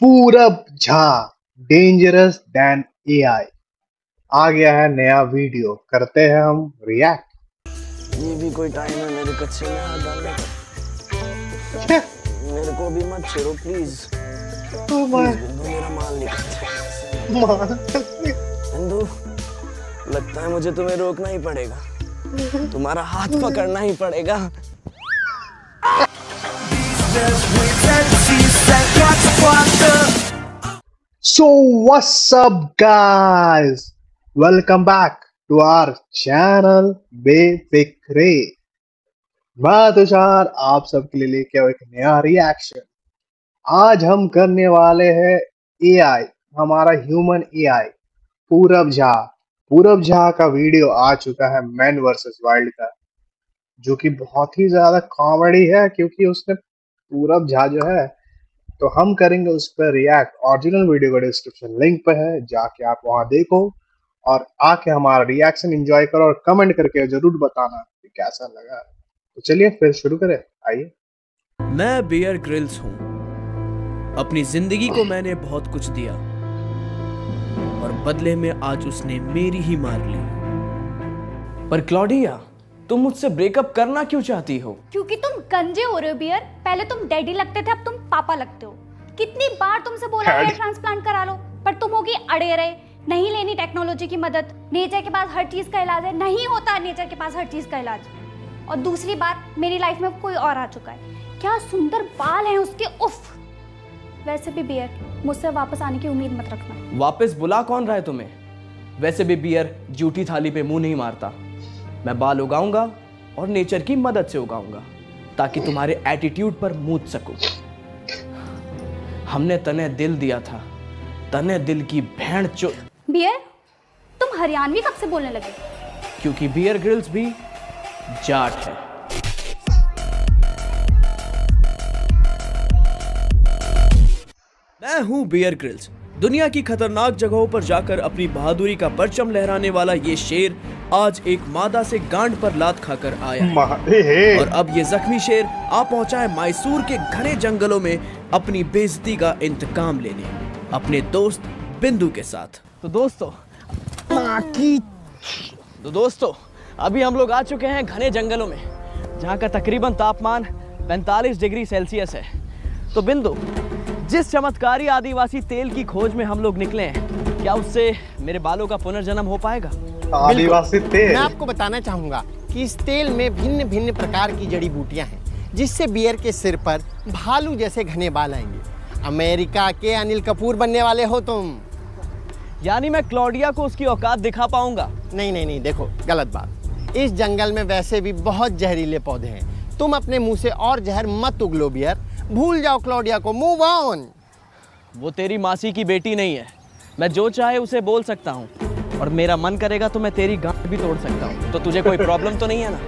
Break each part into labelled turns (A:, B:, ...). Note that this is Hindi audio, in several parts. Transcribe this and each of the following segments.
A: Purab Jha dangerous than AI आ गया है नया वीडियो। करते हैं हम रिएक्ट
B: ये भी कोई टाइम है मेरे कच्चे में हाथ डालने का मेरे को भी मत छेड़ो प्लीज़ बिंदु मेरा माल निकलते बिंदु लगता है मुझे तुम्हें रोकना ही पड़ेगा। तुम्हारा हाथ पकड़ना ही पड़ेगा।
A: So, what's up, guys? Welcome back to our channel Befikre मैं तुषार, आप सबके लिए लेके आया एक नया रिएक्शन आज हम करने वाले हैं एआई हमारा ह्यूमन एआई पूरब झा. पूरब झा का वीडियो आ चुका है मैन वर्सेस वाइल्ड का, जो कि बहुत ही ज़्यादा कॉमेडी है, क्योंकि उसने पूरब झा जो है तो हम करेंगे उस पर रिएक्ट ओरिजिनल वीडियो का डिस्क्रिप्शन लिंक पे है जाके आप वहाँ देखो और आके हमारा रिएक्शन एंजॉय करो और कमेंट करके ज़रूर बताना कि कैसा लगा। तो चलिए फिर शुरू करें। आइए।
C: मैं बियर ग्रिल्स हूँ। अपनी ज़िंदगी को मैंने बहुत कुछ दिया और बदले में आज उसने मेरी ही मार ली।
B: पर क्लॉडिया तुम मुझसे ब्रेकअप करना क्यों चाहती हो?
D: क्योंकि तुम गंजे हो रहे हो बियर। पहले तुम डैडी लगते थे अब तुम पापा लगते हो। कितनी बार तुमसे बोला हेयर ट्रांसप्लांट करा लो पर तुम होगी अड़े रहे नहीं लेनी टेक्नोलॉजी की मदद। नेचर के पास हर चीज़ का इलाज है। नहीं होता नेचर के पास हर चीज़ का इलाज। और दूसरी बात मेरी लाइफ में कोई और आ चुका है। क्या सुंदर बाल हैं उसके उफ। वैसे भी बियर मुझसे वापस आने की उम्मीद मत रखना।
B: वापस बुला कौन रहा है तुम्हें? वैसे भी बियर जूठी थाली पे मुँह नहीं मारता। मैं बाल उगाऊँगा और नेचर की मदद से उगाऊँगा ताकि तुम्हारे एटीट्यूड पर मूद सकूँ। हमने तने दिल दिया था। तने दिल की भेड़ चो
D: बियर तुम हरियाणवी कब से बोलने लगे?
B: क्योंकि बियर ग्रिल्स भी जाट है।
C: मैं हूँ बियर ग्रिल्स दुनिया की खतरनाक जगहों पर जाकर अपनी बहादुरी का परचम लहराने वाला ये शेर आज एक मादा से गांड पर लात खाकर आया है। और अब ये जख्मी शेर आ पहुँचा है मैसूर के घने जंगलों में अपनी बेजती का इंतकाम लेने। अपने दोस्त बिंदु के साथ।
B: तो दोस्तों तो दोस्तों अभी हम लोग आ चुके हैं घने जंगलों में जहाँ का तकरीबन तापमान 45 डिग्री सेल्सियस है। तो बिंदु जिस चमत्कारी आदिवासी तेल की खोज में हम लोग निकले हैं क्या उससे मेरे बालों का पुनर्जन्म हो पाएगा?
A: आदिवासी थे
E: मैं आपको बताना चाहूँगा कि इस तेल में भिन्न भिन्न प्रकार की जड़ी बूटियाँ हैं जिससे बियर के सिर पर भालू जैसे घने बाल आएँगे। अमेरिका के अनिल कपूर बनने वाले हो तुम।
B: यानी मैं क्लॉडिया को उसकी औकात दिखा पाऊँगा।
E: नहीं नहीं नहीं देखो गलत बात। इस जंगल में वैसे भी बहुत जहरीले पौधे हैं। तुम अपने मुँह से और जहर मत उगलो बियर। भूल जाओ क्लॉडिया को। मूव ऑन
B: वो तेरी मासी की बेटी नहीं है। मैं जो चाहे उसे बोल सकता हूँ। और मेरा मन करेगा तो मैं तेरी गांठ भी तोड़ सकता हूँ। तो तुझे कोई प्रॉब्लम तो नहीं है ना?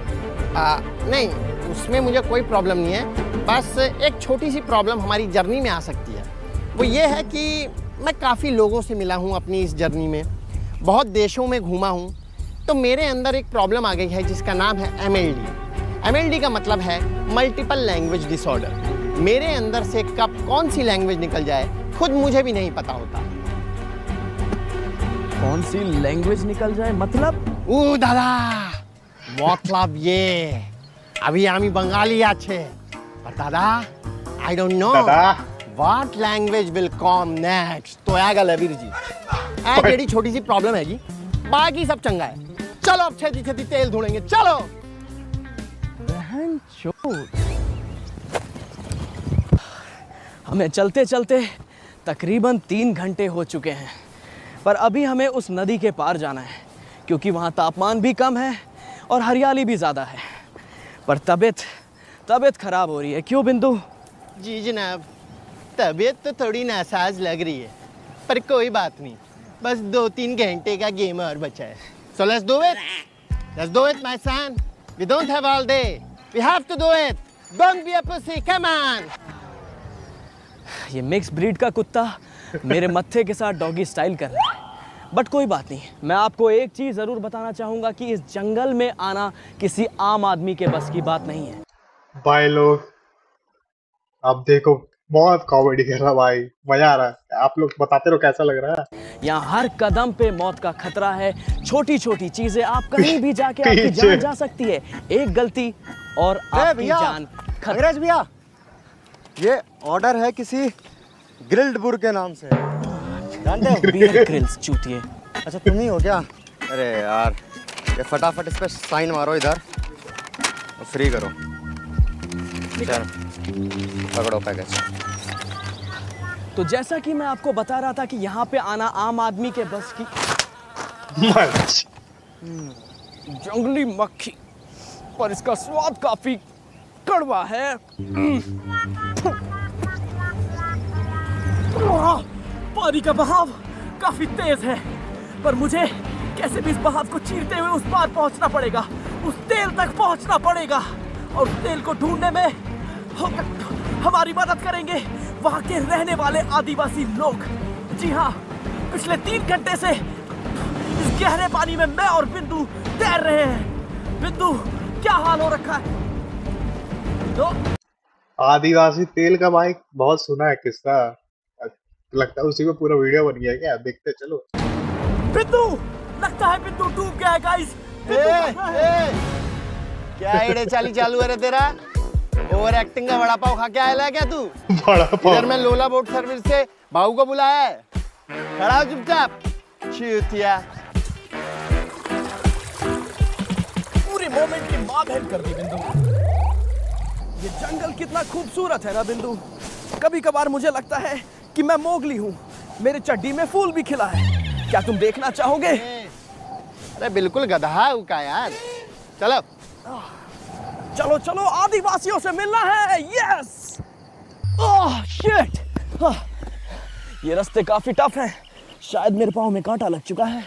E: आ, नहीं उसमें मुझे कोई प्रॉब्लम नहीं है। बस एक छोटी सी प्रॉब्लम हमारी जर्नी में आ सकती है। वो ये है कि मैं काफ़ी लोगों से मिला हूँ अपनी इस जर्नी में। बहुत देशों में घूमा हूँ। तो मेरे अंदर एक प्रॉब्लम आ गई है जिसका नाम है M L D M L D का मतलब है मल्टीपल लैंग्वेज डिसऑर्डर मेरे अंदर से कब कौन सी लैंग्वेज निकल जाए खुद मुझे भी नहीं पता होता।
B: कौन सी लैंग्वेज निकल जाए मतलब
E: ও দাদা মতলব ये अभी আমি बंगाली আছে पर दादा आई डोंट नो
A: दादा
E: what language will come next तो आ गल वीर जी आ जेडी छोटी सी प्रॉब्लम हैगी बाकी सब चंगा है चलो अब छेती छेती तेल धुलेंगे चलो
B: बहन चोद हमें चलते चलते तकरीबन तीन घंटे हो चुके हैं पर अभी हमें उस नदी के पार जाना है क्योंकि वहाँ तापमान भी कम है और हरियाली भी ज़्यादा है। पर तबीयत तबीयत खराब हो रही है। क्यों बिंदु?
E: जी जनाब तबीयत तो थोड़ी नासाज लग रही है पर कोई बात नहीं। बस दो तीन घंटे का गेम और बचा है। So let's do it let's do it my son we don't have all day we have to do it don't be a pussy come on
B: ये मिक्स ब्रीड का कुत्ता मेरे मत्थे के साथ डॉगी स्टाइल कर रहा है। बट कोई बात नहीं मैं आपको एक चीज़ ज़रूर बताना चाहूँगा कि इस जंगल में आना किसी आम आदमी के बस की बात नहीं है।
A: भाई लोग। अब देखो बहुत कॉमेडी कर रहा भाई मज़ा आ रहा है। आप लोग बताते रहो कैसा लग रहा है।
B: यहाँ हर कदम पे मौत का खतरा है। छोटी छोटी चीज़ें आप कहीं भी जाके आपकी जान जा सकती है। एक गलती और आपकी जान
F: अंग्रेज़ भैया ये ऑर्डर है किसी ग्रिल्ड बुर के नाम से। जानते हो?
B: बियर ग्रिल्स चूतिए।
F: अच्छा तुम ही हो क्या? अरे यार ये फटाफट इस पे साइन मारो इधर। और फ्री करो। चलो पकड़ो पैकेज
B: तो जैसा कि मैं आपको बता रहा था कि यहाँ पे आना आम आदमी के बस की जंगली मक्खी। पर इसका स्वाद काफ़ी कड़वा है। पानी का बहाव काफ़ी तेज है। पर मुझे कैसे भी इस बहाव को चीरते हुए उस पार पहुँचना पड़ेगा? उस तेल तक पहुँचना पड़ेगा। और तेल को ढूँढने में हमारी मदद करेंगे। वहाँ के रहने वाले आदिवासी लोग। जी हाँ पिछले तीन घंटे से इस गहरे पानी में मैं और बिंदु तैर रहे हैं। बिंदु, क्या हाल हो रखा है? तो
A: आदिवासी तेल का भाई बहुत सुना है किस्सा लगता है उसी में पूरा वीडियो बन गया क्या? देखते चलो।
B: बिंदु लगता है बिंदु डूब गया है गाइस
E: क्या एड़े चाली चालू है रे तेरा? ओवर एक्टिंग का वड़ा पाव खा के आया है क्या तू?
A: बड़ा
E: इधर मैं लोला बोट सर्विस से भाऊ को बुलाया है। खड़ा हो चुपचाप। चूतिया
B: पूरे मोमेंट की माँ बहन कर दी बिंदु। ये जंगल कितना खूबसूरत है ना बिंदु। कभी कभार मुझे लगता है कि मैं मोगली हूँ। मेरे चड्डी में फूल भी खिला है। क्या तुम देखना चाहोगे?
E: अरे बिल्कुल गधा का यार। चलो।
B: चलो चलो आदिवासियों से मिलना है। यस ओह शिट ये रास्ते काफ़ी टफ हैं। शायद मेरे पाँव में कांटा लग चुका है।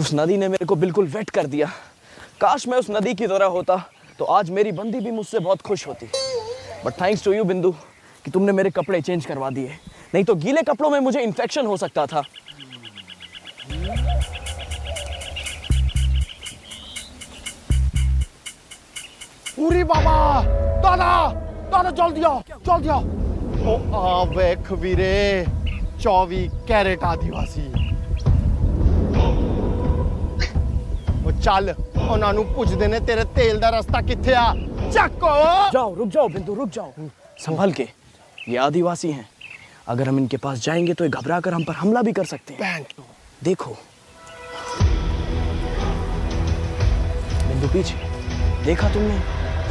B: उस नदी ने मेरे को बिल्कुल वेट कर दिया। काश मैं उस नदी की तरह होता तो आज मेरी बंदी भी मुझसे बहुत खुश होती। बट थैंक्स टू यू बिंदु। कि तुमने मेरे कपड़े चेंज करवा दिए। नहीं तो गीले कपड़ों में मुझे इन्फेक्शन हो सकता था।
E: पूरी बाबा दादा दादा चल दिया चल दिया। ओ आवे खबीरे चौवी कैरेट आदिवासी। ओ चल उन्होंने पूछ देने तेरे तेल दा रास्ता किथे आ? चको
B: जाओ रुक जाओ बिंदु रुक जाओ। संभल के। ये आदिवासी हैं। अगर हम इनके पास जाएँगे तो ये घबरा कर हम पर हमला भी कर सकते हैं। देखो। बिंदु पीछे। देखा तुमने?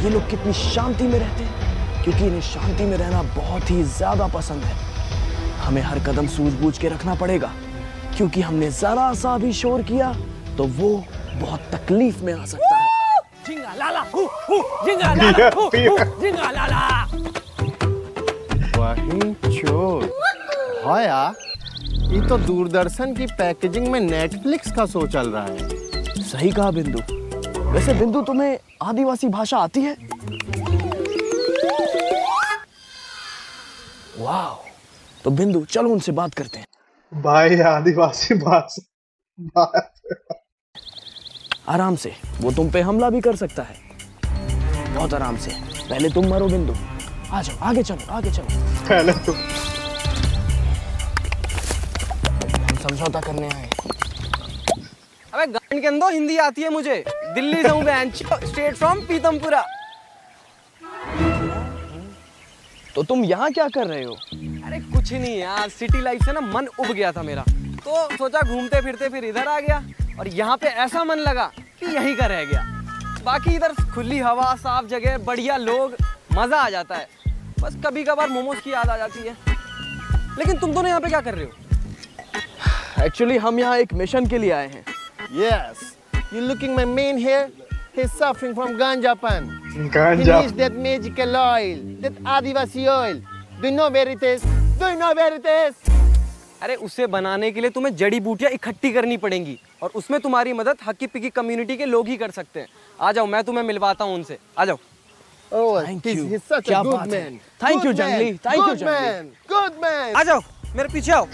B: ये लोग कितनी शांति में रहते हैं क्योंकि इन्हें शांति में रहना बहुत ही ज़्यादा पसंद है। हमें हर कदम सूझबूझ के रखना पड़ेगा। क्योंकि हमने जरा सा भी शोर किया तो वो बहुत तकलीफ़ में आ सकता है। जिंगा लाला हु हु जिंगा लाला हु हु जिंगा लाला।
E: वही चोर हाँ यार ये तो दूरदर्शन की पैकेजिंग में नेटफ्लिक्स का शो चल रहा है।
B: सही कहा बिंदु। वैसे बिंदु तुम्हें आदिवासी भाषा आती है? वाह तो बिंदु चलो उनसे बात करते हैं।
A: भाई आदिवासी भाषा।
B: आराम से। वो तुम पे हमला भी कर सकता है। बहुत आराम से। पहले तुम मरो बिंदु। आ जाओ आगे चलो आगे चलो।
A: पहले तो।
B: हम समझौता करने आए।
G: अबे गांड के अंदर हिंदी आती है मुझे। दिल्ली से हूँ मैं स्ट्रेट फ्रॉम पीतमपुरा।
B: तो तुम यहाँ क्या कर रहे हो?
G: अरे कुछ नहीं यार सिटी लाइफ से ना मन उब गया था मेरा। तो सोचा घूमते फिरते फिर इधर आ गया और यहाँ पे ऐसा मन लगा कि यहीं का रह गया। बाकी इधर खुली हवा साफ़ जगह बढ़िया लोग मज़ा आ जाता है बस कभी कभार मोमोज की याद आ जाती है लेकिन तुम दोनों यहाँ पे क्या कर रहे हो
B: एक्चुअली हम यहाँ एक मिशन के लिए आए हैं
E: Yes. You looking my man here? He's suffering from ganja pan. Ganja.
A: He
E: needs that magical oil, that Adivasi oil. Do you know where it is? Do you know where it is?
G: अरे उसे बनाने के लिए तुम्हें जड़ी बूटियाँ इकट्ठी करनी पड़ेंगी और उसमें तुम्हारी मदद हक्की पिकी कम्युनिटी के लोग ही कर सकते हैं आ जाओ मैं तुम्हें मिलवाता हूँ उनसे आ जाओ
E: Oh,
B: Thank
E: he's,
B: you.
E: he's such
B: क्या
E: a good man.
B: Thank you, Thank you,
E: Good Good man.
G: आ जाओ मेरे पीछे आओ।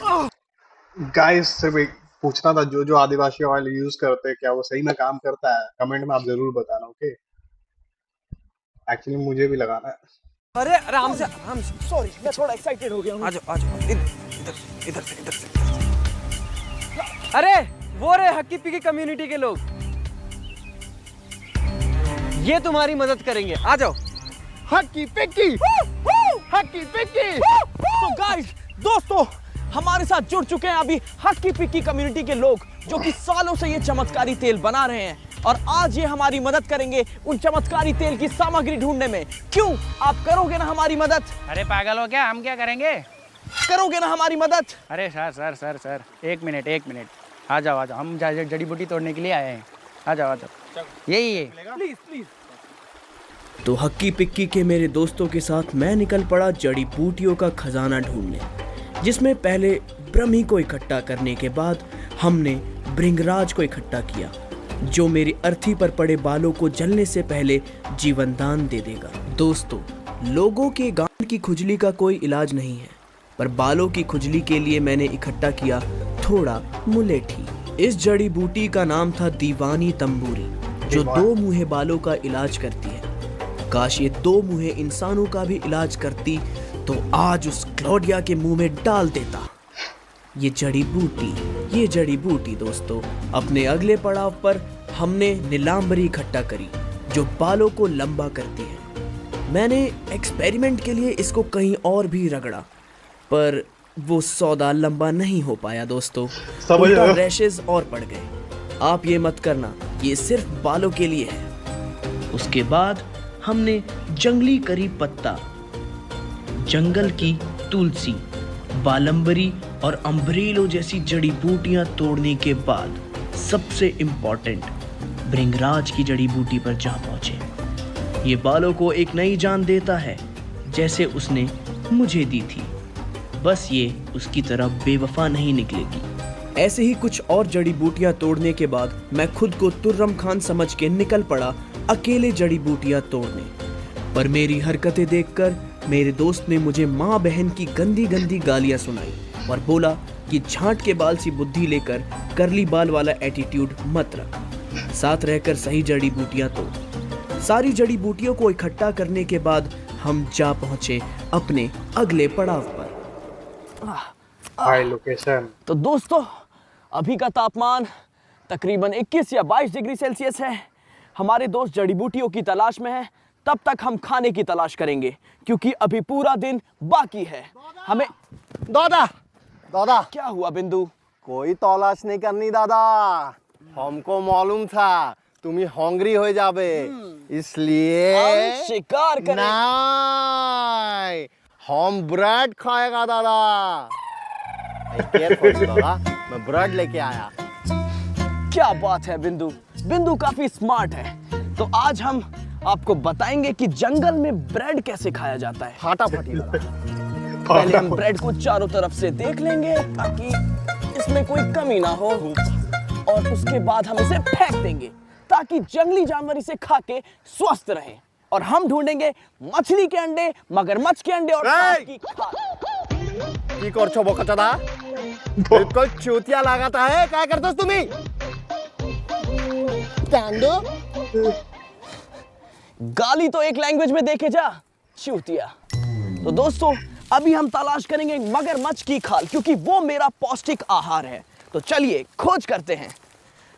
A: गाइस सिर्फ़ एक पूछना था जो जो आदिवासी ऑयल यूज़ करते हैं क्या वो सही में काम करता है? कमेंट में आप ज़रूर बताना ओके एक्चुअली मुझे भी लगाना है।
G: अरे आराम से आराम से।
B: सॉरी मैं थोड़ा एक्साइटेड हो गया हूँ।
G: आ जाओ आ जाओ। इधर इधर इधर से इधर से। अरे वो रे हक्की पिक्की कम्युनिटी के लोग। ये तुम्हारी मदद करेंगे। आ जाओ।
E: हक्की पिक्की। हक्की पिक्की।
B: तो गाइस दोस्तों हमारे साथ जुड़ चुके हैं अभी हक्की पिक्की कम्युनिटी के लोग जो कि सालों से ये चमत्कारी तेल बना रहे हैं। और आज ये हमारी मदद करेंगे उन चमत्कारी तेल की सामग्री ढूँढने में। क्यों? आप करोगे ना हमारी मदद?
H: अरे पागल हो क्या? हम क्या करेंगे?
B: करोगे ना हमारी मदद?
H: अरे सर सर सर सर एक मिनट एक मिनट। आ जाओ आ जाओ। हम जड़ी बूटी तोड़ने के लिए आए हैं। आ जाओ आ जाओ। यही है।
B: प्लीज़ प्लीज़ तो हक्की पिक्की के मेरे दोस्तों के साथ मैं निकल पड़ा जड़ी बूटियों का खजाना ढूँढने जिसमें पहले ब्रह्मी को इकट्ठा करने के बाद हमने भृंगराज को इकट्ठा किया जो मेरी अर्थी पर पड़े बालों को जलने से पहले जीवन दान दे देगा। दोस्तों लोगों के गांड की खुजली का कोई इलाज नहीं है पर बालों की खुजली के लिए मैंने इकट्ठा किया थोड़ा मुलेठी। इस जड़ी बूटी का नाम था दीवानी तंबूरी जो दो मुहे बालों का इलाज करती है। काश ये दो मुहे इंसानों का भी इलाज करती तो आज उस क्लॉडिया के मुँह में डाल देता। ये जड़ी बूटी ये जड़ी बूटी दोस्तों अपने अगले पड़ाव पर हमने नीलांबरी इकट्ठा करी जो बालों को लंबा करती है। मैंने एक्सपेरिमेंट के लिए इसको कहीं और भी रगड़ा पर वो सौदा लंबा नहीं हो पाया दोस्तों? रैशेज और पड़ गए। आप ये मत करना ये सिर्फ़ बालों के लिए है। उसके बाद हमने जंगली करी पत्ता, जंगल की तुलसी, बालंबरी और अम्ब्रेलो जैसी जड़ी बूटियाँ तोड़ने के बाद सबसे इम्पोर्टेंट भृंगराज की जड़ी बूटी पर जा पहुँचे। ये बालों को एक नई जान देता है, जैसे उसने मुझे दी थी। बस ये उसकी तरह बेवफा नहीं निकलेगी। ऐसे ही कुछ और जड़ी बूटियाँ तोड़ने के बाद मैं खुद को तुर्रम खान समझ के निकल पड़ा अकेले जड़ी बूटियाँ तोड़ने। पर मेरी हरकतें देखकर मेरे दोस्त ने मुझे माँ बहन की गंदी गंदी गालियाँ सुनाई और बोला कि झांट के बाल सी बुद्धि लेकर करली बाल वाला एटीट्यूड मत रख। साथ रहकर सही जड़ी बूटियाँ तोड़। सारी जड़ी बूटियों को इकट्ठा करने के बाद हम जा पहुँचे अपने अगले पड़ाव पर।
A: हाई लोकेशन
B: तो दोस्तों अभी का तापमान तकरीबन 21 या 22 डिग्री सेल्सियस है। हमारे दोस्त जड़ी बूटियों की तलाश में हैं तब तक हम खाने की तलाश करेंगे क्योंकि अभी पूरा दिन बाकी है। हमें
E: दादा। दादा।
B: क्या हुआ बिंदु?
E: कोई तलाश नहीं करनी दादा। हमको मालूम था तुम ही हंग्री हो जाबे। इसलिए
B: शिकार करें।
E: नहीं। हम ब्रेड खाएगा दादा। दादा। मैं ब्रेड लेके आया।
B: क्या बात है बिंदु? बिंदु काफी स्मार्ट है तो आज हम आपको बताएंगे कि जंगल में ब्रेड कैसे खाया जाता है
E: फटाफटी दादा
B: पहले हम ब्रेड को चारों तरफ से देख लेंगे ताकि इसमें कोई कमी ना हो और उसके बाद हम इसे फेंक देंगे ताकि जंगली जानवर इसे खा के स्वस्थ रहे और हम ढूंढेंगे मछली के अंडे मगरमच्छ के अंडे और सांप की खाल
E: কি করছো বকাচোদা बिल्कुल चूतिया लगाता है क्या करते हो चांदू
B: गाली तो एक लैंग्वेज में देखे जा चूतिया। तो दोस्तों अभी हम तलाश करेंगे मगरमच्छ की खाल क्योंकि वो मेरा पौष्टिक आहार है। तो चलिए खोज करते हैं।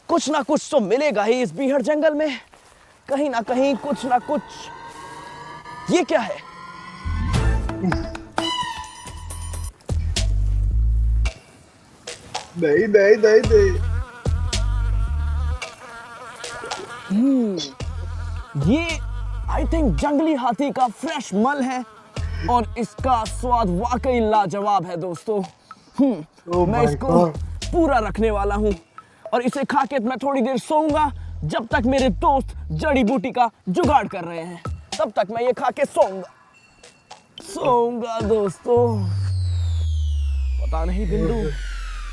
B: कुछ ना कुछ तो मिलेगा ही इस बीहड़ जंगल में। कहीं ना कहीं कुछ ना कुछ। ये क्या है?
A: नहीं नहीं नहीं नहीं।
B: ये आई थिंक जंगली हाथी का फ्रेश मल है और इसका स्वाद वाकई लाजवाब है दोस्तों। हम्म,
A: Oh
B: मैं इसको
A: God.
B: पूरा रखने वाला हूँ और इसे खा के मैं थोड़ी देर सोऊँगा जब तक मेरे दोस्त जड़ी बूटी का जुगाड़ कर रहे हैं। तब तक मैं ये खा के सोऊँगा। सोऊँगा दोस्तों। पता नहीं बिंदु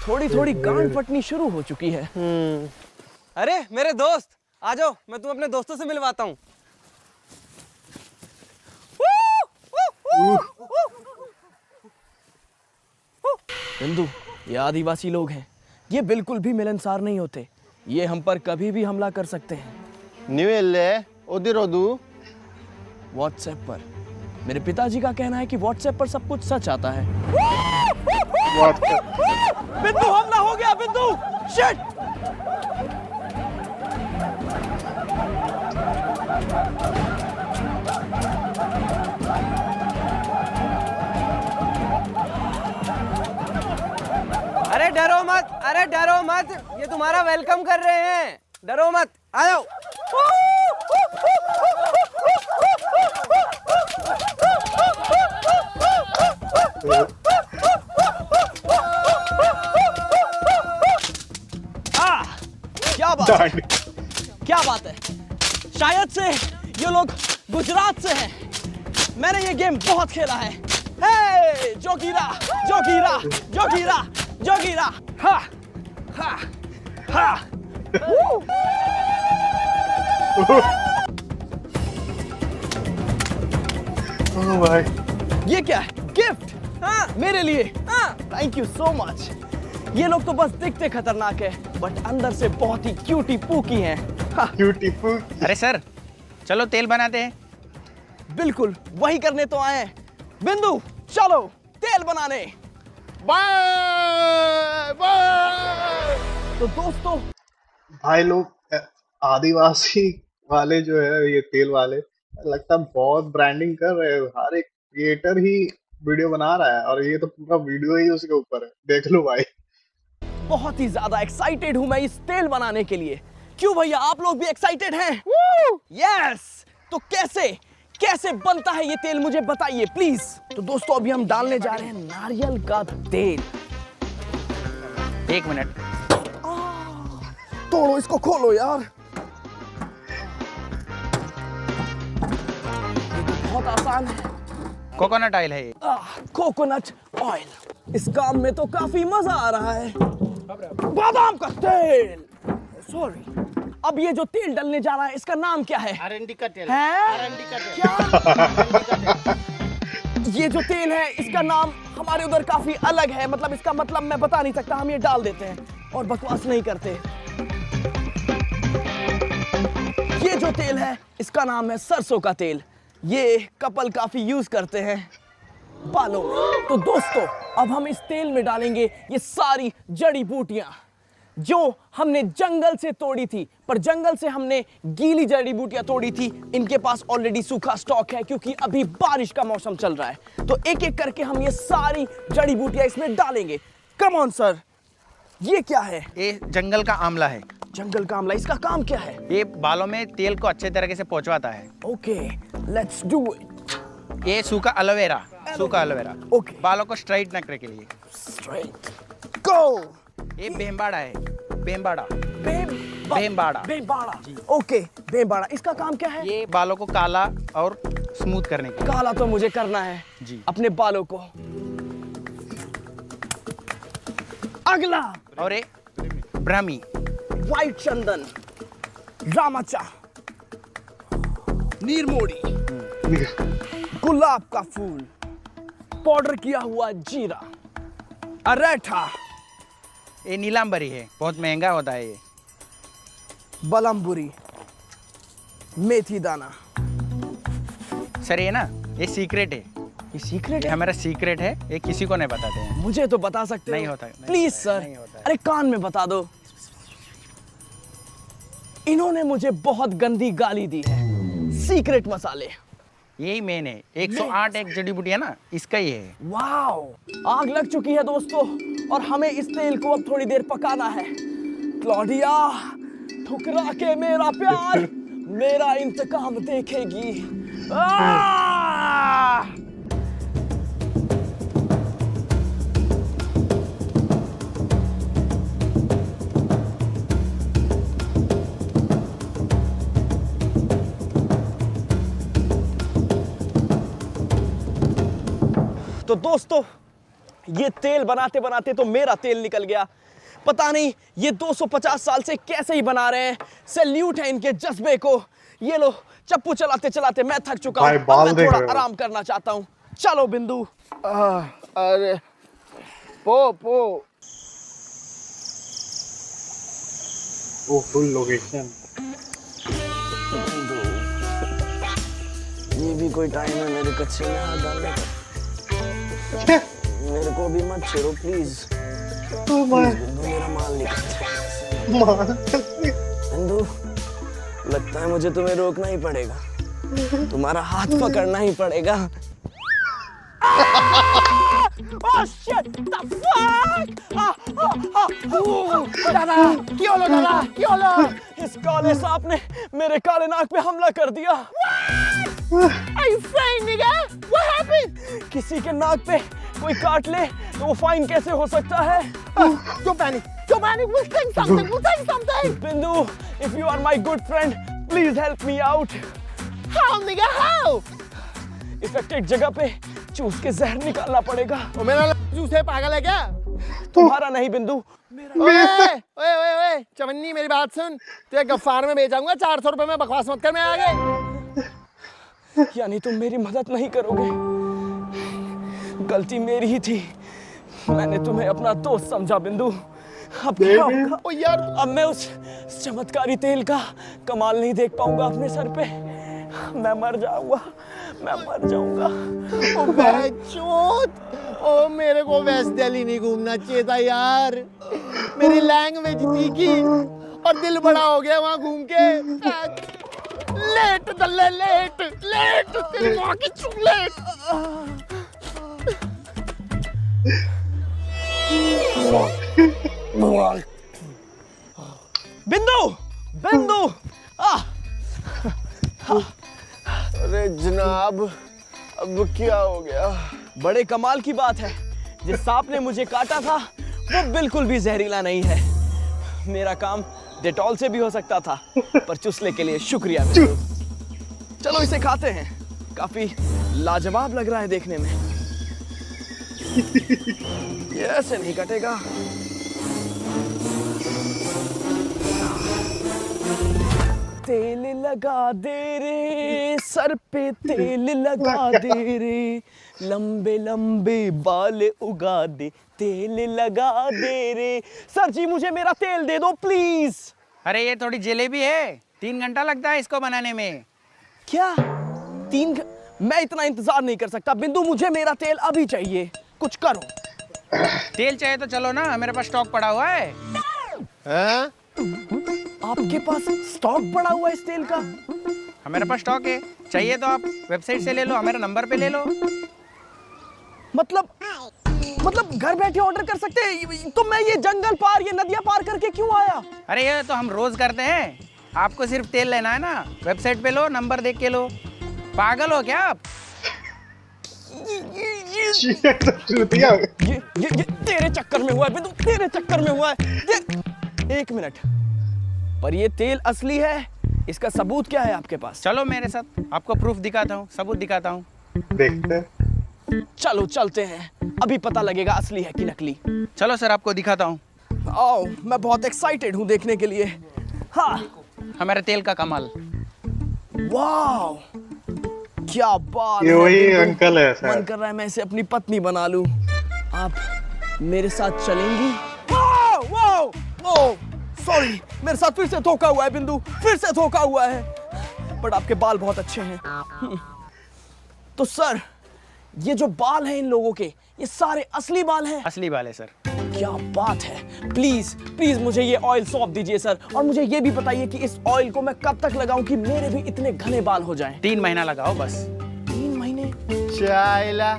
B: थोड़ी थोड़ी गांड फटनी शुरू हो चुकी है।
G: अरे मेरे दोस्त आ जाओ मैं तुम अपने दोस्तों से मिलवाता हूँ।
B: नंदू ये आदिवासी लोग हैं। ये बिल्कुल भी मिलनसार नहीं होते। ये हम पर कभी भी हमला कर सकते हैं।
E: न्यूएल्ले ओदिरोदू
B: व्हाट्सएप पर। मेरे पिताजी का कहना है कि व्हाट्सएप पर सब कुछ सच आता है। बिंदु हमला हो गया बिंदु। शिट
G: अरे डरो मत अरे डरो मत। ये तुम्हारा वेलकम कर रहे हैं। डरो मत। आ जाओ
B: आ, क्या बात है? क्या बात है? शायद से ये लोग गुजरात से हैं। मैंने ये गेम बहुत खेला है। हे जोगीरा जोगीरा जोगीरा। जोगीरा हा हा हा
A: Oh.
B: ये क्या? है गिफ्ट हाँ मेरे लिए! हाँ थैंक यू सो मच ये लोग तो बस दिखते खतरनाक है बट अंदर से बहुत ही क्यूटी पूकी हैं। हाँ,
A: Beautiful.
H: अरे सर चलो तेल बनाते हैं।
B: बिल्कुल वही करने तो आए हैं। बिंदु चलो तेल बनाने।
E: बाय बाय
B: तो दोस्तों
A: भाई लोग आदिवासी वाले जो है ये तेल वाले लगता है बहुत ब्रांडिंग कर रहे हैं। हर एक क्रिएटर ही वीडियो बना रहा है और ये तो पूरा वीडियो ही उसके ऊपर है। देख लो भाई।
B: बहुत ही ज़्यादा एक्साइटेड हूँ मैं इस तेल बनाने के लिए। क्यों भैया आप लोग भी एक्साइटेड हैं? यस तो कैसे? कैसे बनता है ये तेल मुझे बताइए प्लीज़ तो दोस्तों अभी हम डालने जा रहे हैं नारियल का तेल।
H: एक मिनट।
B: तोड़ो इसको खोलो यार। तो बहुत आसान है।
H: कोकोनट ऑयल है ये।
B: कोकोनट ऑयल इस काम में तो काफ़ी मज़ा आ रहा है। बादाम का तेल। सॉरी अब ये जो तेल डलने जा रहा है इसका नाम क्या है?
E: आरएनडी का तेल।
B: है?
E: आरएनडी का तेल।
B: क्या? ये जो तेल है इसका नाम हमारे उधर काफ़ी अलग है। मतलब इसका मतलब मैं बता नहीं सकता हम ये डाल देते हैं और बकवास नहीं करते। ये जो तेल है इसका नाम है सरसों का तेल। ये कपल काफ़ी यूज़ करते हैं। बालों में तो दोस्तों अब हम इस तेल में डालेंगे ये सारी जड़ी बूटियाँ। जो हमने जंगल से तोड़ी थी पर जंगल से हमने गीली जड़ी बूटियाँ तोड़ी थी इनके पास ऑलरेडी सूखा स्टॉक है क्योंकि अभी बारिश का मौसम चल रहा है। तो एक एक करके हम ये सारी जड़ी बूटियाँ इसमें डालेंगे। कम ऑन सर ये क्या है?
H: ये जंगल का आमला है।
B: जंगल का आमला इसका काम क्या है?
H: ये बालों में तेल को अच्छे तरीके से पहुंचवाता है।
B: ओके लेट्स डू इट
H: ये सूखा एलोवेरा सूखा एलोवेरा
B: ओके
H: बालों को स्ट्राइट करने के लिए।
B: स्ट्रेट गो
H: ये बेम्बाड़ा है बेम्बाड़ा बेम्बाड़ा।
B: बेबाड़ा। ओके बेबाड़ा। इसका काम क्या है?
H: ये बालों को काला और स्मूथ करने के
B: काला तो मुझे करना है।
H: जी।
B: अपने बालों को। अगला।
H: और ये ब्राह्मी।
B: व्हाइट चंदन। रामाचा। नीरमोड़ी। गुलाब का फूल। पाउडर किया हुआ जीरा। अरेठा।
H: ये नीलाम्बरी है बहुत महँगा होता है ये।
B: बलमबुरी मेथी दाना।
H: सर ये ना ये सीक्रेट है।
B: ये सीक्रेट है?
H: हमारा सीक्रेट है ये किसी को नहीं बताते हैं।
B: मुझे तो बता सकते
H: नहीं होता,
B: प्लीज़ सर।
H: नहीं होता
B: अरे कान में बता दो। इन्होंने मुझे बहुत गंदी गाली दी है। सीक्रेट मसाले।
H: यही मेन है। 108 एक जड़ी बूटी है ना इसका ही है।
B: वाओ आग लग चुकी है दोस्तों और हमें इस तेल को अब थोड़ी देर पकाना है। क्लोडिया ठुकरा के मेरा प्यार मेरा इंतकाम देखेगी। आह! तो दोस्तों ये तेल बनाते बनाते तो मेरा तेल निकल गया। पता नहीं ये 250 साल से कैसे ही बना रहे हैं। सैल्यूट है इनके जज्बे को। ये लो चप्पू चलाते चलाते मैं थक चुका हूँ। मैं थोड़ा आराम करना चाहता हूँ। चलो बिंदु।
E: अरे पो पो।
A: फुल लोकेशन
C: ये भी कोई टाइम है मेरे कच्चे में हाथ डालने का मेरे को भी मत छेड़ो प्लीज़
A: ओ माय
C: बिंदु मेरा माल लगता है मुझे तुम्हें रोकना ही पड़ेगा। तुम्हारा हाथ पकड़ना ही पड़ेगा।
B: Oh shit! The fuck! Ah, ah, ah. दादा क्यों लो दादा क्यों लो इस काले सांप ने मेरे काले नाक पे हमला कर दिया। Are you fine, nigga? What happened? किसी के नाक पे कोई काट ले तो वो फाइन कैसे हो सकता है
E: Don't panic. Don't panic. We'll think something. We'll think something.
B: बिंदु if you are my good friend please help me out
E: How, nigga? How?
B: Affected जगह पे चूस के जहर निकालना पड़ेगा
E: ओ मेरा जूस है पागल है क्या
B: तुम्हारा नहीं बिंदु
E: ओए ओए ओए ओए चवन्नी मेरी बात सुन तुझे गफ्फार में बेचाऊँगा चार सौ रुपए में बकवास मत कर मैं आगे
B: यानी तुम मेरी मदद नहीं करोगे। गलती मेरी ही थी। मैंने तुम्हें अपना दोस्त समझा बिंदु। अब क्या होगा?
E: ओ यार
B: अब मैं उस चमत्कारी तेल का कमाल नहीं देख पाऊँगा अपने सर पे। मैं मर जाऊँगा। मैं मर जाऊँगा।
E: ओ बेचोद ओ मेरे को वेस्ट दिल्ली नहीं घूमना चाहिए था यार। मेरी लैंग्वेज तीखी और दिल बड़ा हो गया वहाँ घूम के। लेट दल्ले लेट लेट तेरी माँ की
B: बिंदु बिंदु।
C: अरे जनाब अब क्या हो गया?
B: बड़े कमाल की बात है। जिस सांप ने मुझे काटा था वो बिल्कुल भी जहरीला नहीं है। मेरा काम डेटॉल से भी हो सकता था, पर चुसले के लिए शुक्रिया चलो इसे खाते हैं। काफ़ी लाजवाब लग रहा है देखने में। ऐसे नहीं कटेगा। तेल लगा दे रे सर पे तेल लगा दे रे। लंबे लंबे बाल उगा दे तेल लगा दे रे। सर जी मुझे मेरा तेल दे दो प्लीज़।
H: अरे ये थोड़ी जलेबी है। तीन घंटा लगता है इसको बनाने में।
B: क्या? तीन घ... मैं इतना इंतज़ार नहीं कर सकता। बिंदु मुझे मेरा तेल अभी चाहिए। कुछ करो।
H: तेल चाहिए तो चलो ना मेरे पास स्टॉक पड़ा हुआ है।
E: हैं?
B: आपके पास स्टॉक पड़ा हुआ है इस तेल का?
H: हाँ, मेरे पास स्टॉक है। चाहिए तो आप वेबसाइट से ले लो मेरे नंबर पे ले लो।
B: मतलब मतलब घर बैठे ऑर्डर कर सकते हैं? तो मैं ये जंगल पार ये नदियाँ पार करके क्यों आया?
H: अरे ये तो हम रोज करते हैं। आपको सिर्फ़ तेल लेना है ना? वेबसाइट पे लो नंबर देख के लो। पागल हो क्या आप?
A: ये
B: ये ये ये तेरे चक्कर में हुआ है तेरे चक्कर में हुआ है। ये एक मिनट। पर ये तेल असली है। इसका सबूत क्या है आपके पास?
H: चलो मेरे साथ आपको प्रूफ दिखाता हूँ सबूत दिखाता हूँ।
A: देखते
B: चलो चलते हैं। अभी पता लगेगा असली है कि नकली।
H: चलो सर आपको दिखाता हूँ।
B: आओ मैं बहुत एक्साइटेड हूँ देखने के लिए। हाँ।
H: हमारे तेल का कमाल।
B: वाह क्या बात
A: ये
B: है
A: वही अंकल है
B: सर।
A: मन
B: कर रहा है मैं इसे अपनी पत्नी बना लूँ। आप मेरे साथ चलेंगी? सॉरी मेरे साथ फिर से धोखा हुआ है बिंदु। फिर से धोखा हुआ है। बट आपके बाल बहुत अच्छे हैं। तो सर ये जो बाल हैं इन लोगों के ये सारे असली बाल हैं?
H: असली वाले सर।
B: क्या बात है। प्लीज़ प्लीज़ मुझे ये ऑयल सौंप दीजिए सर। और मुझे ये भी बताइए कि इस ऑयल को मैं कब तक लगाऊँ कि मेरे भी इतने घने बाल हो जाएँ?
H: तीन महीना लगाओ बस।
B: तीन महीने?
E: चाइला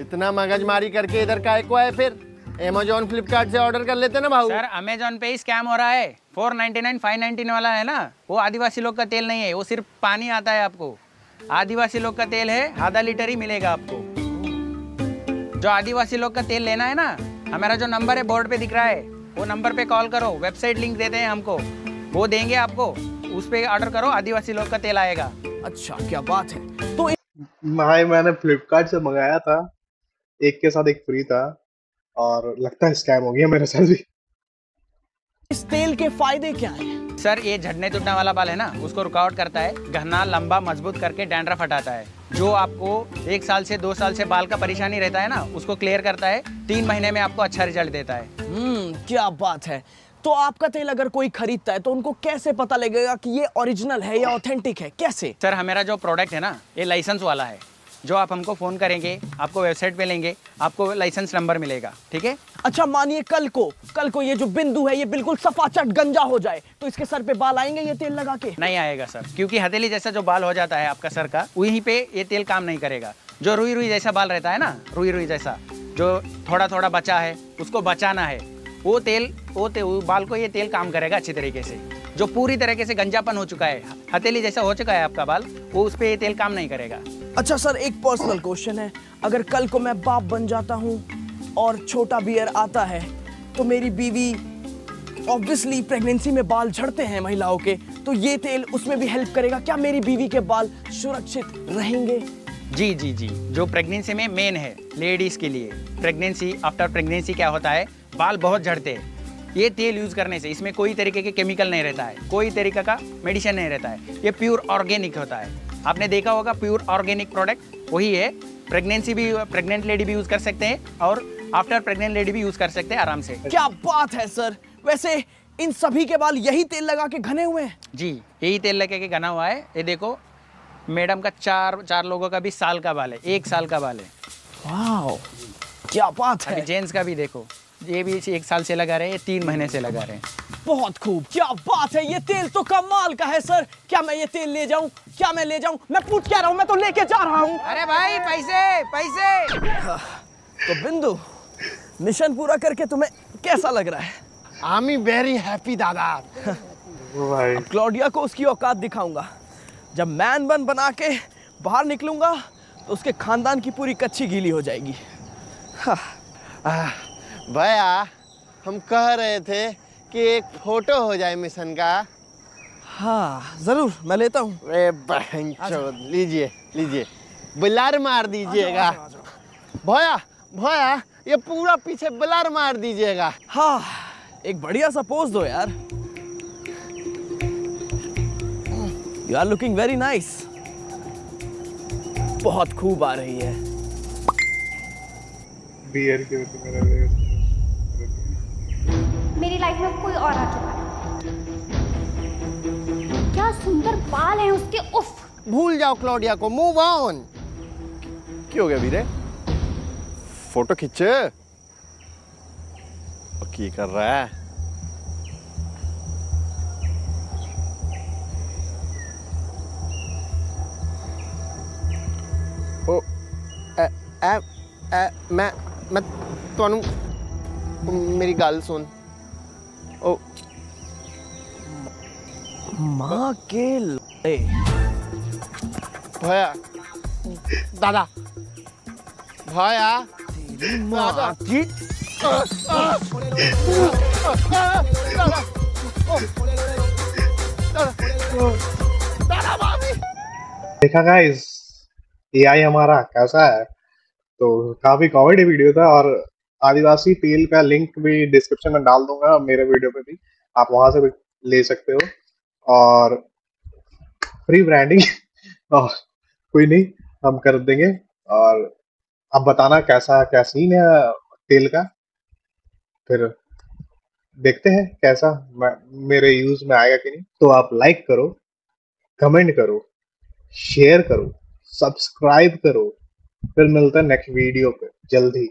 E: इतना मगजमारी करके इधर काय को आए फिर। अमेजोन फ्लिपकार्ट से ऑर्डर कर लेते ना भाऊ?
H: सर अमेजोन पे ही स्कैम हो रहा है। Four ninety nine five ninety वाला है ना? वो आदिवासी लोग का तेल नहीं है वो सिर्फ़ पानी आता है आपको। आदिवासी लोग का तेल है आधा लीटर ही मिलेगा आपको। जो आदिवासी लोग का तेल लेना है ना हमारा जो नंबर है बोर्ड पे दिख रहा है वो नंबर पे कॉल करो वेबसाइट लिंक देते हैं हमको। वो देंगे आपको उस पे ऑर्डर करो आदिवासी लोग का तेल आएगा।
B: अच्छा क्या बात है। तो
A: भाई मैंने फ्लिपकार्ट से मंगाया था एक के साथ एक फ्री था। और लगता है स्कैम हो गया मेरे साथ भी।
B: इस तेल के फ़ायदे क्या हैं?
H: सर ये झड़ने टूटने वाला बाल है ना? उसको रुकावट करता है घना लंबा मज़बूत करके डैंड्रफ हटाता है। जो आपको एक साल से दो साल से बाल का परेशानी रहता है ना उसको क्लियर करता है तीन महीने में आपको अच्छा रिज़ल्ट देता है।
B: हम्म क्या बात है। तो आपका तेल अगर कोई खरीदता है तो उनको कैसे पता लगेगा कि ये ओरिजिनल है या ऑथेंटिक है? कैसे?
H: सर हमारा जो प्रोडक्ट है ना ये लाइसेंस वाला है। जो आप हमको फ़ोन करेंगे आपको वेबसाइट पे लेंगे आपको लाइसेंस नंबर मिलेगा ठीक है?
B: अच्छा मानिए कल को कल को ये जो बिंदु है ये बिल्कुल सफाचट गंजा हो जाए तो इसके सर पे बाल आएँगे ये तेल लगा के?
H: नहीं आएगा सर क्योंकि हथेली जैसा जो बाल हो जाता है आपका सर का वहीं पे ये तेल काम नहीं करेगा। जो रुई रुई जैसा बाल रहता है ना रुई रुई जैसा जो थोड़ा थोड़ा बचा है उसको बचाना है वो तेल वो, ते, वो बाल को ये तेल काम करेगा अच्छी तरीके से। जो पूरी तरीके से गंजापन हो चुका है हथेली जैसा हो चुका है आपका बाल वो उस पर ये तेल काम नहीं करेगा।
B: अच्छा सर, एक पर्सनल क्वेश्चन है। अगर कल को मैं बाप बन जाता हूँ और छोटा बियर आता है तो मेरी बीवी ऑब्वियसली प्रेगनेंसी में बाल झड़ते हैं महिलाओं के तो ये तेल उसमें भी हेल्प करेगा। क्या मेरी बीवी के बाल सुरक्षित रहेंगे?
H: जी जी जी। जो प्रेगनेंसी में मेन है लेडीज़ के लिए। प्रेगनेंसी आफ्टर प्रेगनेंसी क्या होता है? बाल बहुत झड़ते हैं। ये तेल यूज़ करने से इसमें कोई तरीके के केमिकल नहीं रहता है। कोई तरीके का मेडिसिन नहीं रहता है। ये प्योर ऑर्गेनिक होता है। आपने देखा होगा प्योर ऑर्गेनिक प्रोडक्ट वही है। प्रेगनेंसी भी प्रेग्नेंट लेडी भी यूज़ कर सकते हैं और आफ्टर प्रेग्नेंट लेडी भी यूज़ कर सकते हैं आराम से।
B: क्या बात है सर वैसे इन सभी के बाल यही तेल लगा के घने हुए हैं?
H: जी यही तेल लगा के घना हुआ है। ये देखो मैडम का चार चार लोगों का भी साल का बाल है एक साल का बाल है।
B: क्या बात है।
H: जेंट्स का भी देखो ये भी एक साल से लगा रहे हैं तीन महीने से लगा रहे हैं।
B: बहुत खूब। क्या बात है? ये तेल तो कमाल का है सर। क्या मैं ये तेल ले जाऊँ? क्या मैं ले जाऊँ? मैं पूछ क्या रहा हूँ? मैं तो लेके जा रहा हूँ।
H: अरे भाई पैसे पैसे।
B: तो बिंदु मिशन पूरा करके तुम्हें कैसा लग रहा है?
E: आई एम वेरी हैप्पी दादा।
A: भाई।
B: क्लॉडिया को उसकी औकात दिखाऊँगा। जब मैन बन बना के बाहर निकलूँगा तो उसके खानदान की पूरी कच्ची गीली हो जाएगी। हाँ,
E: भैया हम कह रहे थे कि एक फ़ोटो हो जाए मिशन का।
B: हाँ ज़रूर मैं लेता हूँ।
E: बहन चोद लीजिए लीजिए। ब्लर मार दीजिएगा। भैया भैया ये पूरा पीछे ब्लर मार दीजिएगा।
B: हाँ एक बढ़िया सा पोज दो यार। You are looking very nice बहुत खूब आ रही है।
A: बियर की
D: लाइफ में कोई और आ चुका है क्या सुंदर बाल हैं उसके उफ
E: भूल जाओ क्लोडिया को मूव ऑन
F: क्यों हो गया वीरे फोटो खींचे और की कर रहा है
E: ओ ਐ ਐ ਐ ਮੈਂ ਮੈਂ ਤੁਹਾਨੂੰ ਮੇਰੀ ਗੱਲ ਸੁਣ ओ।
B: माँ के लड़े।
E: भैया। दादा। भैया।
B: माँ की
A: देखा गाइस एआई हमारा कैसा है? तो काफ़ी कॉमेडी वीडियो था और आदिवासी तेल का लिंक भी डिस्क्रिप्शन में डाल दूँगा, मेरे वीडियो पे भी। आप वहाँ से भी ले सकते हो। और फ्री ब्रांडिंग और कोई नहीं, हम कर देंगे। और अब बताना कैसा, क्या सीन है तेल का? फिर देखते हैं कैसा मेरे यूज़ में आएगा कि नहीं। तो आप लाइक करो कमेंट करो शेयर करो सब्सक्राइब करो। फिर मिलता है नेक्स्ट वीडियो पे, जल्दी